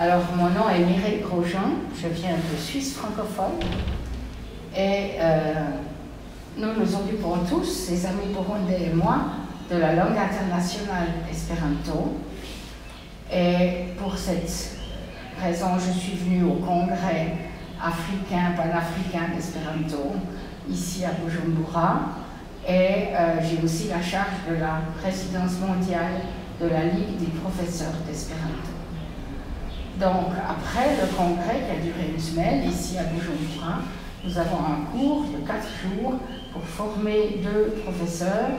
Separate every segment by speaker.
Speaker 1: Alors, mon nom est Mireille Grosjean, je viens de Suisse francophone et euh, nous nous occupons tous, les amis burundais et moi, de la langue internationale espéranto. Et pour cette raison, je suis venue au congrès africain, panafricain d'espéranto, ici à Bujumbura. Et euh, j'ai aussi la charge de la présidence mondiale de la Ligue des professeurs d'espéranto. Donc, après le congrès qui a duré une semaine, ici à Bujumbura, nous avons un cours de quatre jours pour former deux professeurs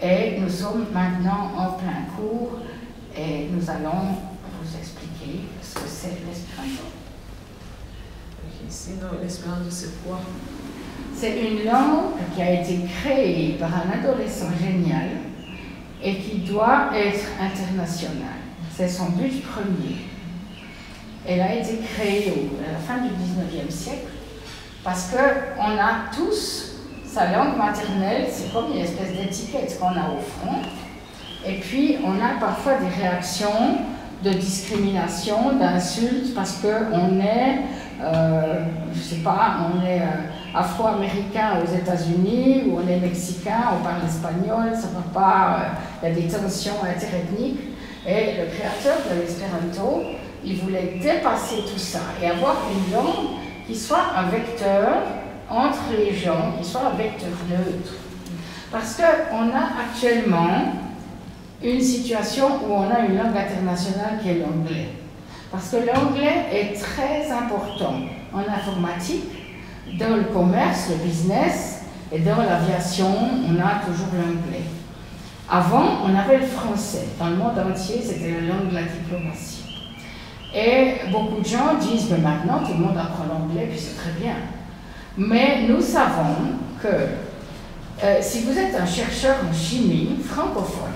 Speaker 1: et nous sommes maintenant en plein cours et nous allons vous expliquer ce que c'est l'espéranto.
Speaker 2: Sinon, l'espéranto, c'est quoi
Speaker 1: C'est une langue qui a été créée par un adolescent génial et qui doit être internationale. C'est son but premier. Elle a été créée à la fin du 19e siècle parce qu'on a tous sa langue maternelle, c'est comme une espèce d'étiquette qu'on a au front. Et puis, on a parfois des réactions de discrimination, d'insultes, parce qu'on est, euh, je sais pas, on est euh, afro-américain aux États-Unis, ou on est mexicain, on parle espagnol, ça va pas, euh, il y a des tensions interethniques. Et le créateur de l'espéranto, il voulait dépasser tout ça et avoir une langue qui soit un vecteur entre les gens, qui soit un vecteur neutre. Parce qu'on a actuellement une situation où on a une langue internationale qui est l'anglais. Parce que l'anglais est très important en informatique, dans le commerce, le business, et dans l'aviation, on a toujours l'anglais. Avant, on avait le français. Dans le monde entier, c'était la langue de la diplomatie. Et beaucoup de gens disent, mais maintenant, tout le monde apprend l'anglais, puis c'est très bien. Mais nous savons que euh, si vous êtes un chercheur en chimie francophone,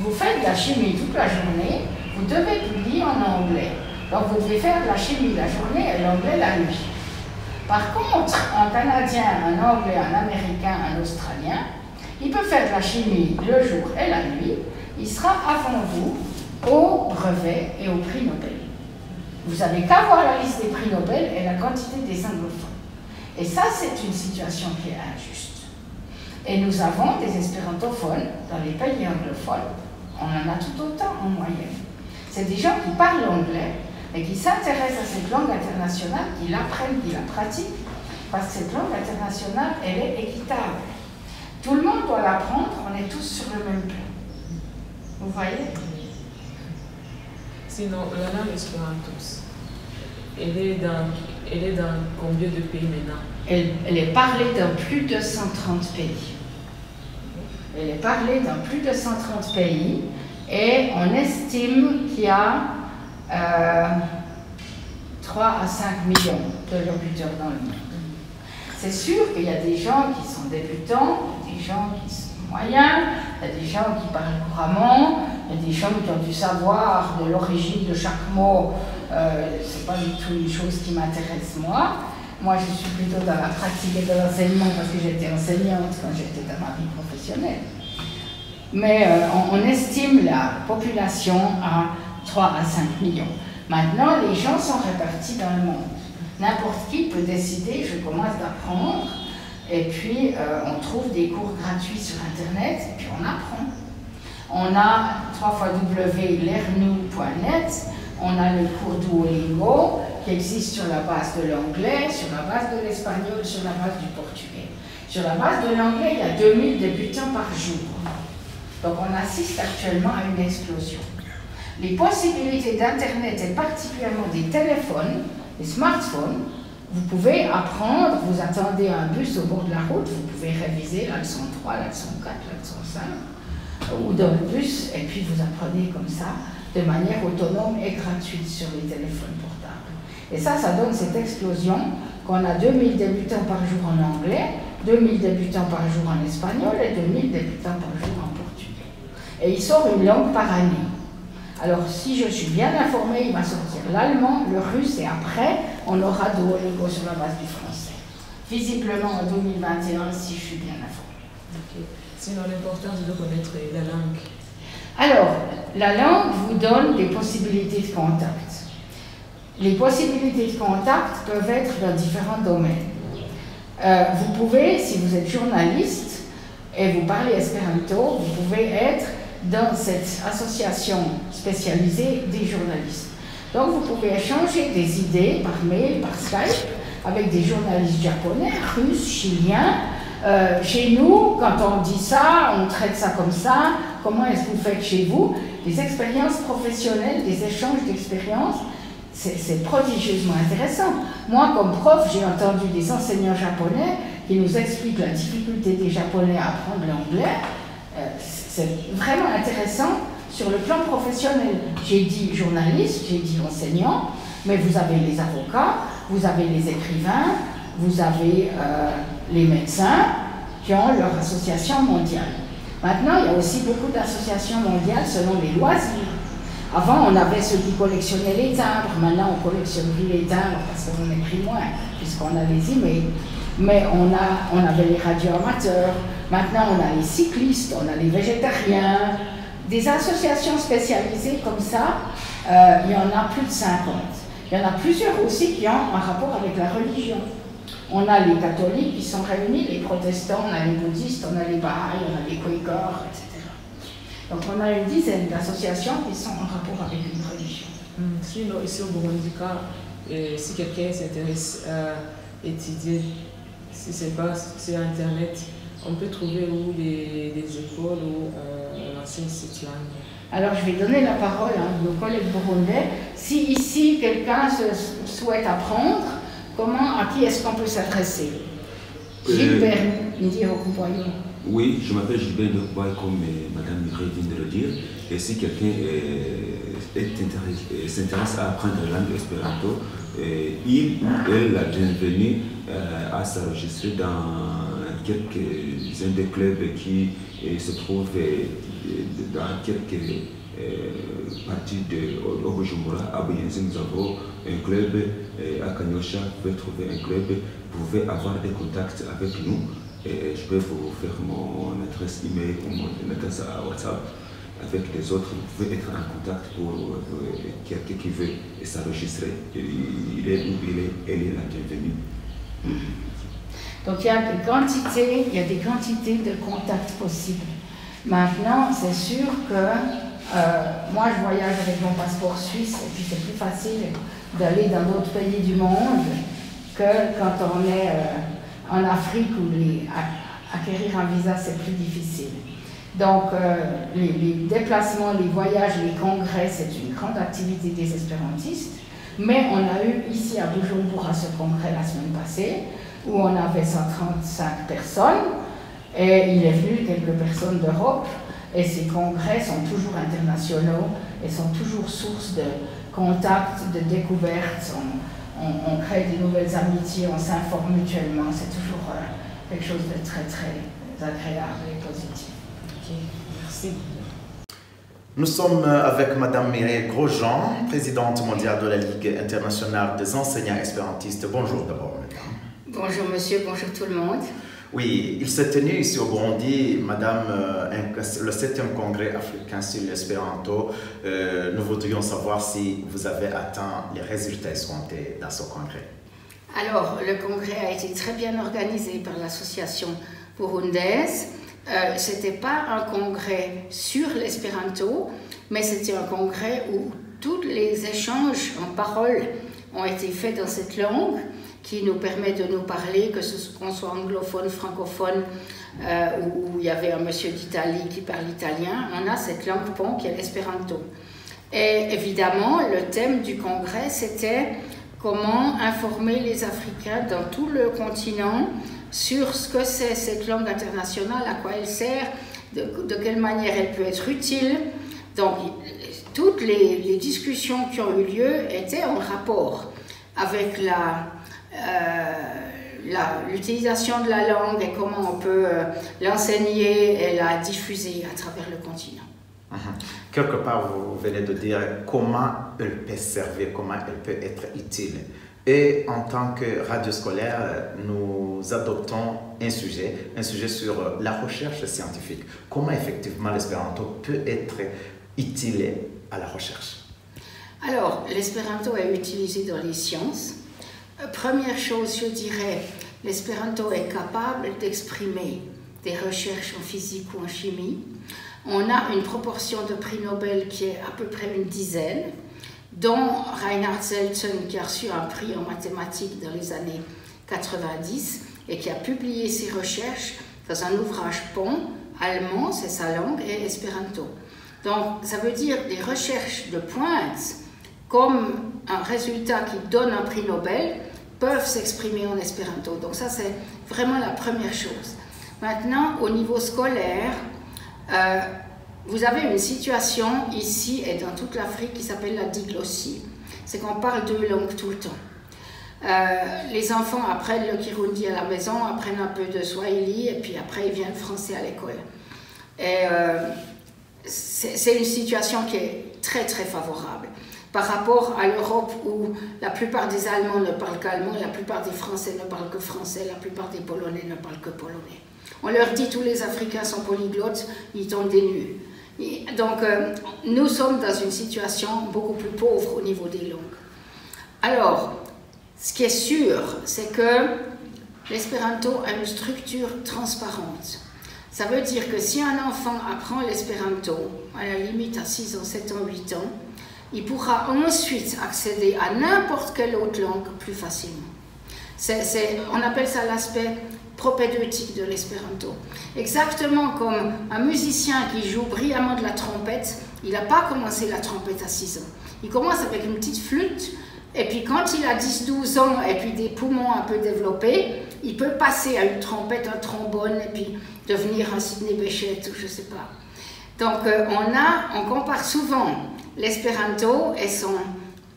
Speaker 1: vous faites de la chimie toute la journée, vous devez publier en anglais. Donc vous devez faire de la chimie la journée et l'anglais la nuit. Par contre, un Canadien, un Anglais, un Américain, un Australien, il peut faire de la chimie le jour et la nuit, il sera avant vous au brevet et au prix Nobel. Vous n'avez qu'à voir la liste des prix Nobel et la quantité des anglophones. Et ça, c'est une situation qui est injuste. Et nous avons des espérantophones dans les pays anglophones. On en a tout autant en moyenne. C'est des gens qui parlent anglais et qui s'intéressent à cette langue internationale, qui l'apprennent, qui la pratiquent, parce que cette langue internationale, elle est équitable. Tout le monde doit l'apprendre, on est tous sur le même plan. Vous voyez?
Speaker 2: Sinon, la langue espéranto, elle est dans, elle est dans combien de pays maintenant?
Speaker 1: Elle, est parlée dans plus de 130 pays. Elle est parlée dans plus de 130 pays et on estime qu'il y a euh, 3 à 5 millions de locuteurs dans le monde. C'est sûr qu'il y a des gens qui sont débutants, des gens qui sont moyens, il y a des gens qui parlent couramment, des gens qui ont dû savoir de l'origine de chaque mot. Euh, c'est pas du tout une chose qui m'intéresse moi. Moi, je suis plutôt dans la pratique et de l'enseignement parce que j'étais enseignante quand j'étais dans ma vie professionnelle. Mais euh, on, on estime la population à 3 à 5 millions. Maintenant, les gens sont répartis dans le monde. N'importe qui peut décider, je commence d'apprendre, et puis euh, on trouve des cours gratuits sur Internet, et puis on apprend. On a www.lernou.net, on a le cours Duolingo qui existe sur la base de l'anglais, sur la base de l'espagnol, sur la base du portugais. Sur la base de l'anglais, il y a 2000 débutants par jour. Donc on assiste actuellement à une explosion. Les possibilités d'Internet et particulièrement des téléphones, des smartphones, vous pouvez apprendre, vous attendez un bus au bord de la route, vous pouvez réviser la leçon 3, la leçon 4, la leçon 5, ou dans le bus, et puis vous apprenez comme ça de manière autonome et gratuite sur les téléphones portables. Et ça, ça donne cette explosion qu'on a 2000 débutants par jour en anglais, 2000 débutants par jour en espagnol et 2000 débutants par jour en portugais. Et il sort une langue par année. Alors, si je suis bien informée, il va sortir l'allemand, le russe et après, on aura Duolingo sur la base du français. Visiblement en 2021, si je suis bien informée.
Speaker 2: Ok. Sinon, l'importance de connaître la langue.
Speaker 1: Alors, la langue vous donne des possibilités de contact. les possibilités de contact peuvent être dans différents domaines. Euh, vous pouvez, si vous êtes journaliste et vous parlez espéranto, vous pouvez être dans cette association spécialisée des journalistes. Donc vous pouvez échanger des idées par mail, par Skype, avec des journalistes japonais, russes, chiliens. Euh, chez nous, quand on dit ça, on traite ça comme ça. Comment est-ce que vous faites chez vous? Des expériences professionnelles, des échanges d'expériences c'est prodigieusement intéressant. Moi, comme prof, j'ai entendu des enseignants japonais qui nous expliquent la difficulté des Japonais à apprendre l'anglais. Euh, c'est vraiment intéressant sur le plan professionnel. J'ai dit journaliste, j'ai dit enseignant, mais vous avez les avocats, vous avez les écrivains, vous avez euh, les médecins qui ont leur association mondiale. Maintenant, il y a aussi beaucoup d'associations mondiales selon les loisirs. Avant, on avait ceux qui collectionnaient les timbres. Maintenant, on collectionne plus les timbres parce qu'on écrit moins, puisqu'on a les emails. Mais on, a, on avait les radioamateurs. Maintenant, on a les cyclistes, on a les végétariens. Des associations spécialisées comme ça, euh, il y en a plus de 50. Il y en a plusieurs aussi qui ont un rapport avec la religion. On a les catholiques qui sont réunis, les protestants, on a les bouddhistes, on a les baha'is, on a les quakers, etc. Donc on a une dizaine d'associations qui sont en rapport avec une religion.
Speaker 2: Hmm, sinon, ici au Burundi, euh, si quelqu'un s'intéresse à étudier, si c'est pas sur Internet, on peut trouver où des, écoles enseigne cette langue.
Speaker 1: Alors je vais donner la parole à nos collègues burundais. Si ici quelqu'un souhaite apprendre, comment, à qui est-ce qu'on peut s'adresser euh, Gilbert
Speaker 3: oui, je m'appelle Gilbert Ndokboy, comme euh, Madame Mireille vient de le dire. Et si quelqu'un euh, s'intéresse à apprendre la langue espéranto, il ou elle la bienvenue à s'enregistrer dans quelques-uns des clubs qui se trouvent dans quelques parties de Obujumbura. À Buyenzi, nous avons un club. À Kanyosha, vous pouvez trouver un club. Vous pouvez avoir des contacts avec nous je peux vous faire mon adresse email ou mon adresse WhatsApp avec les autres. Vous pouvez être en contact pour quelqu'un qui veut s'enregistrer. Il est où il est, elle est la bienvenue.
Speaker 1: Donc il y a des quantités, il y a des quantités de contacts possibles. Maintenant, c'est sûr que euh, moi je voyage avec mon passeport suisse et puis c'est plus facile d'aller dans d'autres pays du monde que quand on est euh, en Afrique où les, acquérir un visa c'est plus difficile. Donc euh, les, déplacements, les voyages, les congrès, c'est une grande activité des espérantistes. Mais on a eu ici à Bujumbura ce congrès la semaine passée où on avait 135 personnes et il est venu quelques personnes d'Europe et ces congrès sont toujours internationaux et sont toujours source de contacts, de découvertes on, crée des nouvelles amitiés, on s'informe mutuellement. C'est toujours euh, quelque chose de très, très agréable et positif.
Speaker 2: merci.
Speaker 4: Nous sommes avec Madame Mireille Grosjean, présidente mondiale de la Ligue internationale des enseignants espérantistes. Bonjour d'abord, madame.
Speaker 1: Bonjour monsieur, bonjour tout le monde.
Speaker 4: Oui, il s'est tenu ici au Burundi, Madame, euh, le 7e congrès africain sur l'espéranto. Euh, nous voudrions savoir si vous avez atteint les résultats escomptés dans ce congrès.
Speaker 1: Alors, le congrès a été très bien organisé par l'association burundaise. Euh, Ce n'était pas un congrès sur l'espéranto, mais c'était un congrès où tous les échanges en parole ont été faits dans cette langue qui nous permet de nous parler, que ce qu'on soit anglophone, francophone, euh, ou, il y avait un monsieur d'Italie qui parle italien, on a cette langue pont qui est l'espéranto. Et évidemment, le thème du congrès, c'était comment informer les Africains dans tout le continent sur ce que c'est cette langue internationale, à quoi elle sert, de, quelle manière elle peut être utile. Donc, toutes les, discussions qui ont eu lieu étaient en rapport avec la, l'utilisation de la langue et comment on peut euh, l'enseigner et la diffuser à travers le continent.
Speaker 4: Mhm. Quelque part, vous venez de dire comment elle peut servir, comment elle peut être utile. Et en tant que radio scolaire, nous adoptons un sujet, un sujet sur la recherche scientifique. Comment effectivement l'espéranto peut être utile à la recherche?
Speaker 1: Alors, l'espéranto est utilisé dans les sciences. Euh, première chose, je dirais, l'espéranto est capable d'exprimer des recherches en physique ou en chimie. On a une proportion de prix Nobel qui est à peu près une dizaine, dont Reinhard Selten qui a reçu un prix en mathématiques dans les années 90 et qui a publié ses recherches dans un ouvrage pont allemand, c'est sa langue, et espéranto. Donc ça veut dire des recherches de pointe comme un résultat qui donne un prix Nobel peuvent s'exprimer en espéranto. Donc ça c'est vraiment la première chose. Maintenant, au niveau scolaire, euh, vous avez une situation ici et dans toute l'Afrique qui s'appelle la diglossie. C'est qu'on parle deux langues tout le temps. Euh, les enfants apprennent le kirundi à la maison, apprennent un peu de swahili et puis après ils viennent français à l'école. Et euh, c'est une situation qui est très très favorable par rapport à l'Europe où la plupart des Allemands ne parlent qu'allemand, la plupart des Français ne parlent que français, la plupart des Polonais ne parlent que polonais. On leur dit tous les Africains sont polyglottes, ils tombent des nues. Donc, euh, nous sommes dans une situation beaucoup plus pauvre au niveau des langues. Alors, ce qui est sûr, c'est que l'espéranto a une structure transparente. Ça veut dire que si un enfant apprend l'espéranto, à la limite à 6 ans, 7 ans, 8 ans, il pourra ensuite accéder à n'importe quelle autre langue plus facilement. on appelle ça l'aspect propédeutique de l'espéranto. Exactement comme un musicien qui joue brillamment de la trompette, il n'a pas commencé la trompette à 6 ans. Il commence avec une petite flûte, et puis quand il a 10-12 ans et puis des poumons un peu développés, il peut passer à une trompette, un trombone, et puis devenir un Sidney Bechet ou je sais pas. Donc euh, on a, on compare souvent l'espéranto et son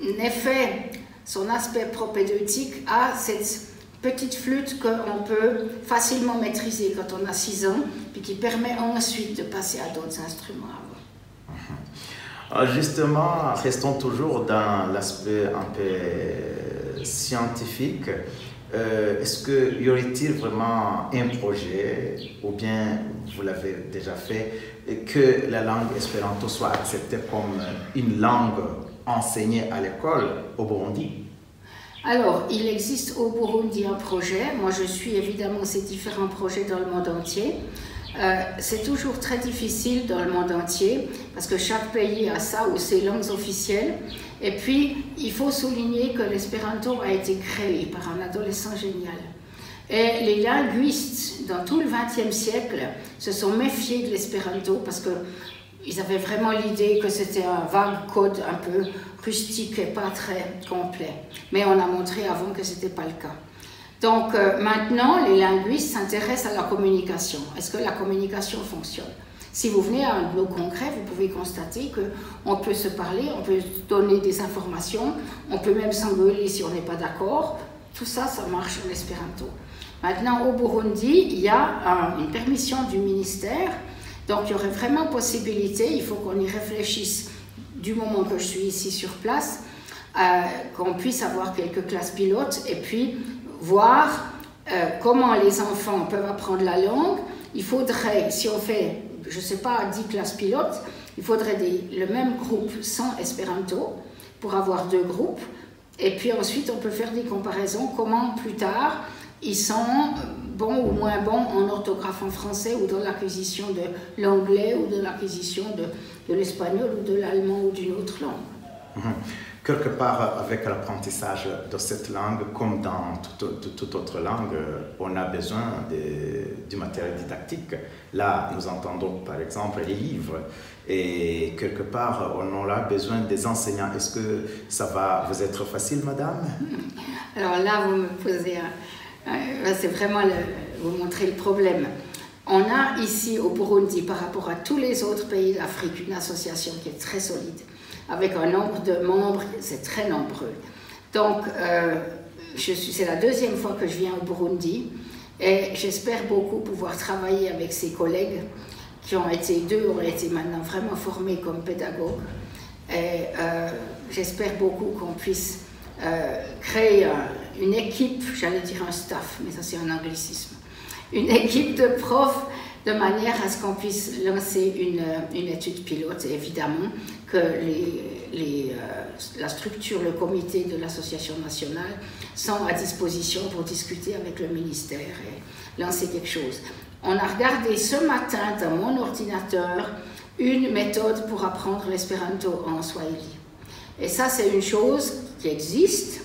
Speaker 1: effet, son aspect propédeutique à cette petite flûte qu'on peut facilement maîtriser quand on a 6 ans, puis qui permet ensuite de passer à d'autres instruments.
Speaker 4: Ah, justement, restons toujours dans l'aspect un peu scientifique. Euh, est-ce qu'il y aurait-il vraiment un projet, ou bien vous l'avez déjà fait, que la langue espéranto soit acceptée comme une langue enseignée à l'école au Burundi?
Speaker 1: Alors, il existe au Burundi un projet. Moi, je suis évidemment ces différents projets dans le monde entier. Euh, c'est toujours très difficile dans le monde entier parce que chaque pays a ça ou ses langues officielles. Et puis, il faut souligner que l'espéranto a été créé par un adolescent génial. Et les linguistes, dans tout le XXe siècle, se sont méfiés de l'espéranto parce qu'ils avaient vraiment l'idée que c'était un vague code un peu rustique et pas très complet. Mais on a montré avant que ce n'était pas le cas. Donc euh, maintenant, les linguistes s'intéressent à la communication. Est-ce que la communication fonctionne? Si vous venez à un de nos congrès, vous pouvez constater qu'on peut se parler, on peut donner des informations, on peut même s'engueuler si on n'est pas d'accord. Tout ça, ça marche en espéranto. Maintenant, au Burundi, il y a une permission du ministère. Donc il y aurait vraiment possibilité, il faut qu'on y réfléchisse du moment que je suis ici sur place, euh, qu'on puisse avoir quelques classes pilotes et puis voir euh, comment les enfants peuvent apprendre la langue. Il faudrait, si on fait, je ne sais pas, 10 classes pilotes, il faudrait le même groupe sans espéranto pour avoir deux groupes. Et puis ensuite, on peut faire des comparaisons, comment plus tard ils sont bons ou moins bons en orthographe en français ou dans l'acquisition de l'anglais ou de l'acquisition de, de l'espagnol ou de l'allemand ou d'une autre langue.
Speaker 4: Mhm. Quelque part, avec l'apprentissage de cette langue, comme dans toute, autre langue, on a besoin du matériel didactique. Là, nous entendons par exemple les livres. Et quelque part, on aura besoin des enseignants. Est-ce que ça va vous être facile, madame?
Speaker 1: Alors là, vous me posez c'est vraiment vous montrer le problème. On a ici au Burundi, par rapport à tous les autres pays d'Afrique, une association qui est très solide, avec un nombre de membres, c'est très nombreux. Donc, euh, c'est la deuxième fois que je viens au Burundi et j'espère beaucoup pouvoir travailler avec ces collègues qui ont été, deux ont été maintenant vraiment formés comme pédagogues. Et euh, j'espère beaucoup qu'on puisse euh, créer une équipe, j'allais dire un staff, mais ça c'est un anglicisme, une équipe de profs de manière à ce qu'on puisse lancer une, une, étude pilote, évidemment, que euh, la structure, le comité de l'association nationale sont à disposition pour discuter avec le ministère et lancer quelque chose. On a regardé ce matin dans mon ordinateur une méthode pour apprendre l'espéranto en Swahili. Et ça, c'est une chose qui existe.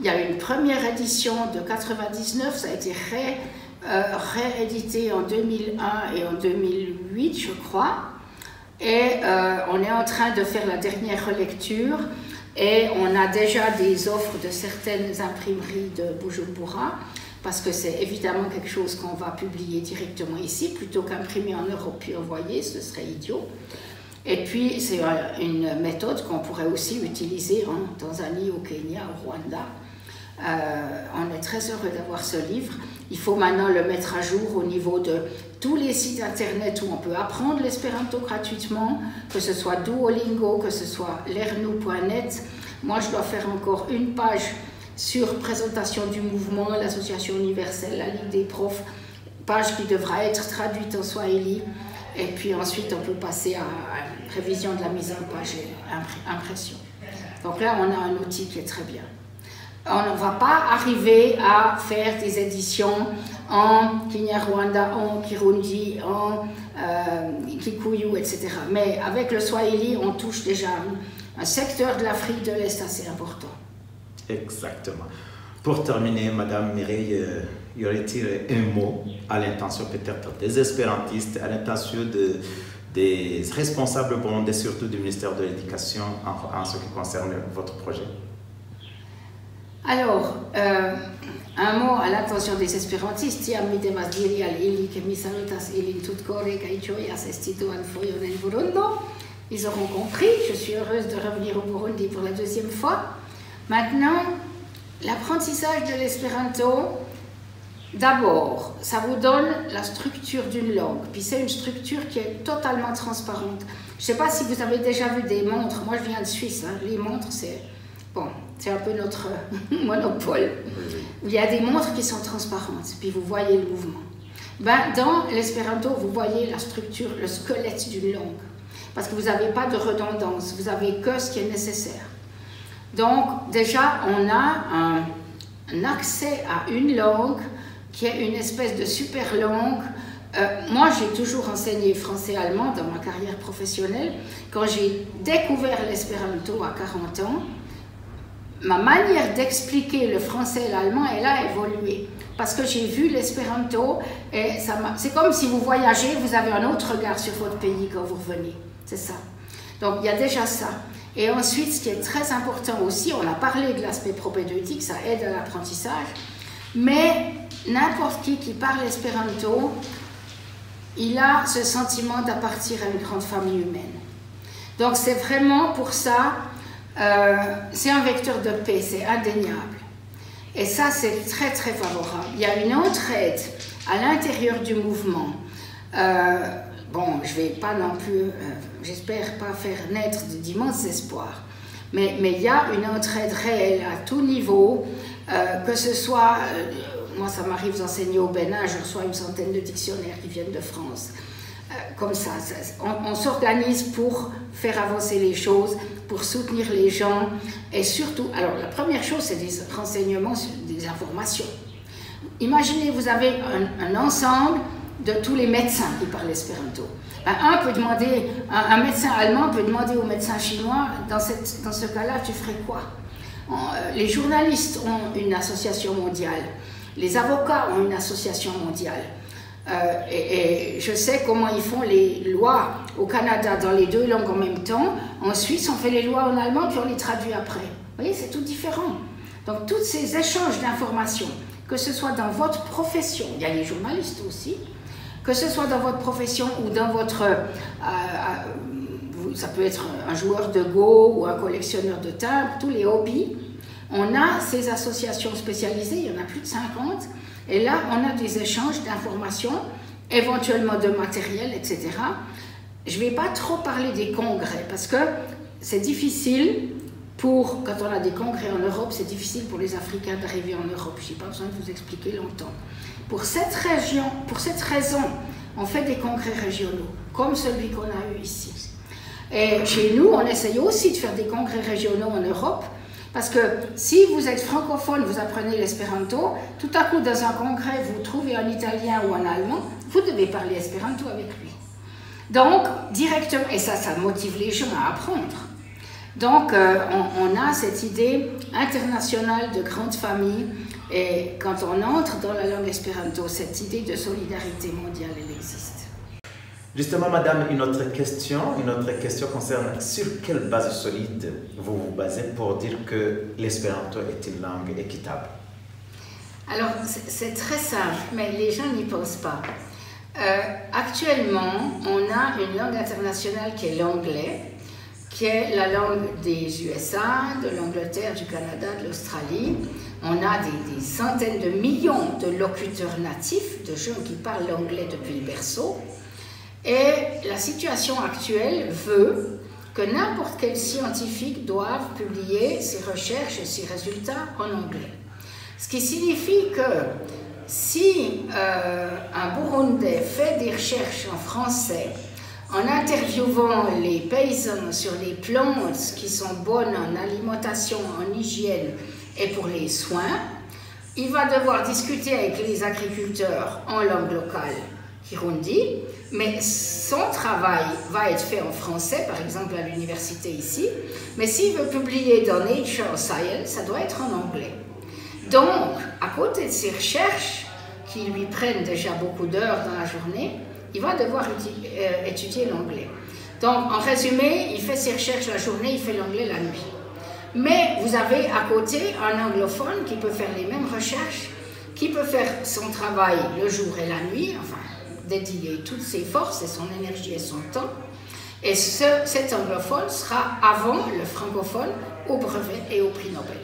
Speaker 1: Il y a une première édition de 99, ça a été euh, réédité en 2001 et en 2008, je crois. Et euh, on est en train de faire la dernière relecture et on a déjà des offres de certaines imprimeries de Bujumbura parce que c'est évidemment quelque chose qu'on va publier directement ici plutôt qu'imprimer en Europe puis envoyer, ce serait idiot. Et puis c'est une méthode qu'on pourrait aussi utiliser en Tanzanie, au Kenya, au Rwanda. Euh, on est très heureux d'avoir ce livre. Il faut maintenant le mettre à jour au niveau de tous les sites internet où on peut apprendre l'espéranto gratuitement, que ce soit Duolingo, que ce soit lernou.net. Moi, je dois faire encore une page sur présentation du mouvement, l'association universelle, la Ligue des profs, page qui devra être traduite en swahili. Et puis ensuite, on peut passer à, à révision de la mise en page et impression. Donc là, on a un outil qui est très bien on ne va pas arriver à faire des éditions en Kinyarwanda, en Kirundi, en euh, Kikuyu, etc. Mais avec le Swahili, on touche déjà un secteur de l'Afrique de l'Est assez important.
Speaker 4: Exactement. Pour terminer, Madame Mireille, euh, y aurait-il un mot à l'intention peut-être des espérantistes, à l'intention de, des responsables burundais, surtout du ministère de l'Éducation, en ce qui concerne votre projet?
Speaker 1: Alors, euh, un mot à l'attention des espérantistes. Ils auront compris, je suis heureuse de revenir au Burundi pour la deuxième fois. Maintenant, l'apprentissage de l'espéranto, d'abord, ça vous donne la structure d'une langue. Puis c'est une structure qui est totalement transparente. Je ne sais pas si vous avez déjà vu des montres. Moi, je viens de Suisse. Hein. Les montres, c'est Bon, c'est un peu notre monopole. Il y a des montres qui sont transparentes, puis vous voyez le mouvement. Ben, dans l'espéranto, vous voyez la structure, le squelette d'une langue. Parce que vous n'avez pas de redondance, vous avez que ce qui est nécessaire. Donc, déjà, on a un, accès à une langue qui est une espèce de super langue. Euh, moi, j'ai toujours enseigné français-allemand dans ma carrière professionnelle. Quand j'ai découvert l'espéranto à 40 ans, ma manière d'expliquer le français et l'allemand, elle a évolué. Parce que j'ai vu l'espéranto et c'est comme si vous voyagez, vous avez un autre regard sur votre pays quand vous revenez. C'est ça. Donc il y a déjà ça. Et ensuite, ce qui est très important aussi, on a parlé de l'aspect propédeutique, ça aide à l'apprentissage, mais n'importe qui qui parle espéranto, il a ce sentiment d'appartenir à une grande famille humaine. Donc c'est vraiment pour ça euh, c'est un vecteur de paix, c'est indéniable. Et ça, c'est très, très favorable. Il y a une entraide à l'intérieur du mouvement. Euh, bon, je ne vais pas non plus, euh, j'espère pas faire naître d'immenses espoirs, mais, mais il y a une entraide réelle à tout niveau, que ce soit, moi ça m'arrive d'enseigner au Bénin, je reçois une centaine de dictionnaires qui viennent de France. comme ça, on s'organise pour faire avancer les choses pour soutenir les gens. Et surtout, alors la première chose, c'est des renseignements, des informations. Imaginez, vous avez un, ensemble de tous les médecins qui parlent espéranto. Ben, un peut demander, un, médecin allemand peut demander au médecin chinois, dans, ce cas-là, tu ferais quoi? Euh, Les journalistes ont une association mondiale. Les avocats ont une association mondiale. Euh, et, je sais comment ils font les lois au Canada dans les deux langues en même temps. En Suisse, on fait les lois en allemand puis on les traduit après. Vous voyez, c'est tout différent. Donc, tous ces échanges d'informations, que ce soit dans votre profession, il y a les journalistes aussi, que ce soit dans votre profession ou dans votre... Euh, euh, ça peut être un joueur de Go ou un collectionneur de timbres, tous les hobbies. On a ces associations spécialisées, il y en a plus de 50, et là, on a des échanges d'informations, éventuellement de matériel, etc. Je ne vais pas trop parler des congrès parce que c'est difficile pour, quand on a des congrès en Europe, c'est difficile pour les Africains d'arriver en Europe. Je n'ai pas besoin de vous expliquer longtemps. Pour cette, pour cette raison, on fait des congrès régionaux, comme celui qu'on a eu ici. Et chez nous, on essaye aussi de faire des congrès régionaux en Europe, parce que si vous êtes francophone, vous apprenez l'espéranto, tout à coup dans un congrès, vous trouvez un italien ou un allemand, vous devez parler espéranto avec lui. Donc, directement, et ça, ça motive les gens à apprendre. Donc, euh, on, a cette idée internationale de grande famille, et quand on entre dans la langue espéranto, cette idée de solidarité mondiale, elle existe.
Speaker 4: Justement, madame, une autre question, une autre question concerne sur quelle base solide vous vous basez pour dire que l'espéranto est une langue équitable?
Speaker 1: Alors, c'est très simple, mais les gens n'y pensent pas. Euh, actuellement, on a une langue internationale qui est l'anglais, qui est la langue des USA, de l'Angleterre, du Canada, de l'Australie. On a des, des, centaines de millions de locuteurs natifs, de gens qui parlent l'anglais depuis le berceau. Et la situation actuelle veut que n'importe quel scientifique doive publier ses recherches et ses résultats en anglais. Ce qui signifie que si euh, un Burundais fait des recherches en français, en interviewant les paysans sur les plantes qui sont bonnes en alimentation, en hygiène et pour les soins, il va devoir discuter avec les agriculteurs en langue locale, Kirundi, mais son travail va être fait en français, par exemple à l'université ici, mais s'il veut publier dans Nature Science, ça doit être en anglais. Donc, à côté de ses recherches, qui lui prennent déjà beaucoup d'heures dans la journée, il va devoir euh, étudier l'anglais. Donc, en résumé, il fait ses recherches la journée, il fait l'anglais la nuit. Mais vous avez à côté un anglophone qui peut faire les mêmes recherches, qui peut faire son travail le jour et la nuit, enfin, dédier toutes ses forces et son énergie et son temps. Et ce, cet anglophone sera avant le francophone au brevet et au prix Nobel.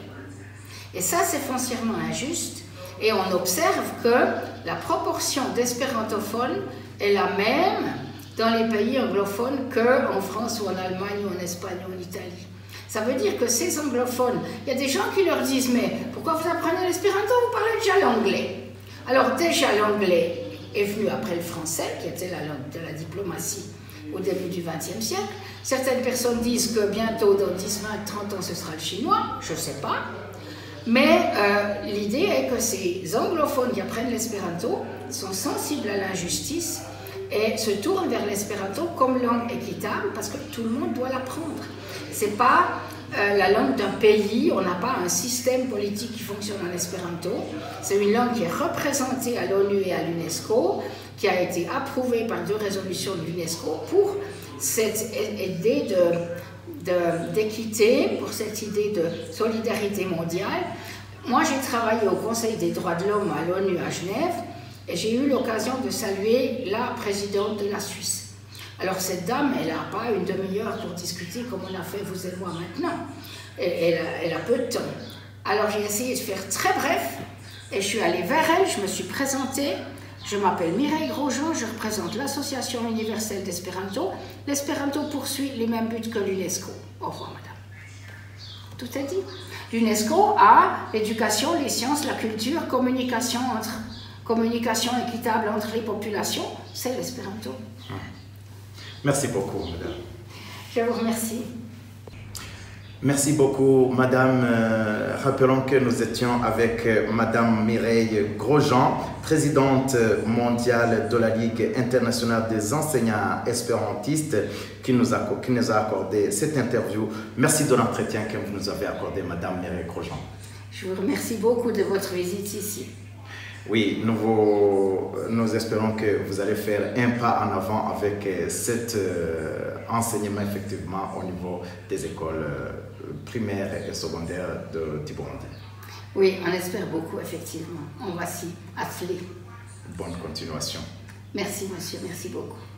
Speaker 1: Et ça, c'est foncièrement injuste. Et on observe que la proportion d'espérantophones est la même dans les pays anglophones qu'en France ou en Allemagne ou en Espagne ou en Italie. Ça veut dire que ces anglophones, il y a des gens qui leur disent Mais pourquoi vous apprenez l'espéranto Vous parlez déjà l'anglais. Alors, déjà, l'anglais est venu après le français, qui était la langue de la diplomatie au début du XXe siècle. Certaines personnes disent que bientôt, dans 10, 20, 30 ans, ce sera le chinois, je ne sais pas. Mais euh, l'idée est que ces anglophones qui apprennent l'espéranto sont sensibles à l'injustice et se tournent vers l'espéranto comme langue équitable parce que tout le monde doit l'apprendre. C'est pas euh, la langue d'un pays, on n'a pas un système politique qui fonctionne en espéranto. C'est une langue qui est représentée à l'ONU et à l'UNESCO, qui a été approuvée par deux résolutions de l'UNESCO pour cette idée d'équité, pour cette idée de solidarité mondiale. Moi, j'ai travaillé au Conseil des droits de l'homme à l'ONU à Genève et j'ai eu l'occasion de saluer la présidente de la Suisse. Alors cette dame, elle n'a pas une demi-heure pour discuter comme on a fait vous et moi maintenant. Elle, a, peu de temps. Alors j'ai essayé de faire très bref et je suis allée vers elle, je me suis présentée. Je m'appelle Mireille Grosjean, je représente l'Association universelle d'Espéranto. L'Espéranto poursuit les mêmes buts que l'UNESCO. Au revoir, madame. Tout est dit. L'UNESCO a l'éducation, les sciences, la culture, communication, entre, communication équitable entre les populations, c'est l'Espéranto.
Speaker 4: Merci beaucoup, madame.
Speaker 1: Je vous remercie.
Speaker 4: Merci beaucoup, madame. Euh, rappelons que nous étions avec euh, madame Mireille Grosjean, présidente mondiale de la Ligue internationale des enseignants espérantistes, qui nous, a, qui nous a accordé cette interview. Merci de l'entretien que vous nous avez accordé, madame Mireille Grosjean.
Speaker 1: Je vous remercie beaucoup de votre visite ici.
Speaker 4: Oui, nous, nous espérons que vous allez faire un pas en avant avec euh, cet euh, enseignement effectivement au niveau des écoles euh, primaires et secondaires de Tiburonde.
Speaker 1: Oui, on espère beaucoup effectivement. On va s'y atteler.
Speaker 4: Bonne continuation.
Speaker 1: Merci monsieur, merci beaucoup.